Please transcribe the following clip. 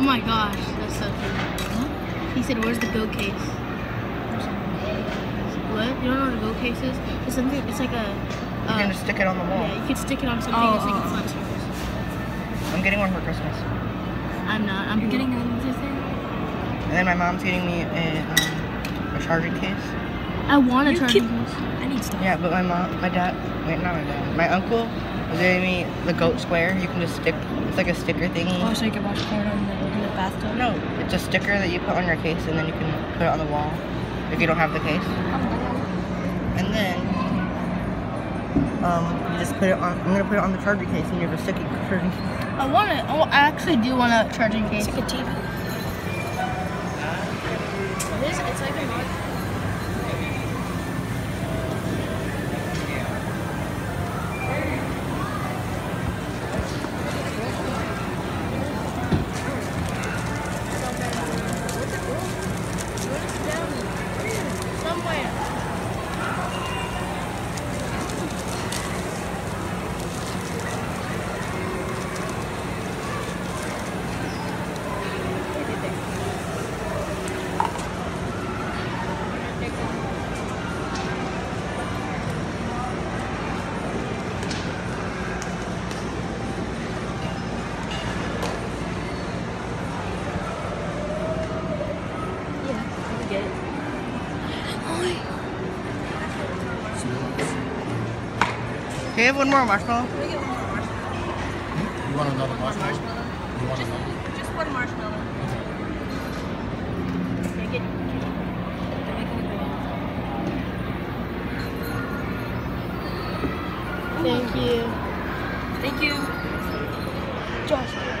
my gosh, that's so cute. He said, "Where's the go case?" What? You don't know what a go case is? It's something. It's like a. You Uh, can just stick it on the wall. yeah, you could stick it on something. Oh, it's like oh, flat surface. I'm getting one for Christmas. I'm not. I'm You're getting another thing? And then my mom's getting me a, um, a charging case. I want a You charge keep- this. I need stuff. Yeah, but my mom, my dad, wait, not my dad, my uncle was giving me the goat square. You can just stick, it's like a sticker thingy. Oh, so you can watch porn on the, in the bathtub? No, it's a sticker that you put on your case and then you can put it on the wall if you don't have the case. And then, um, you just put it on, I'm gonna put it on the charger case and you have a sticky charging case. I want to. I actually do want a charging case. It's like a TV. It is. It's like a mug. Can you have one more marshmallow? Hmm? You want another marshmallow? You want another? Just one marshmallow. Thank you. Thank you. Josh.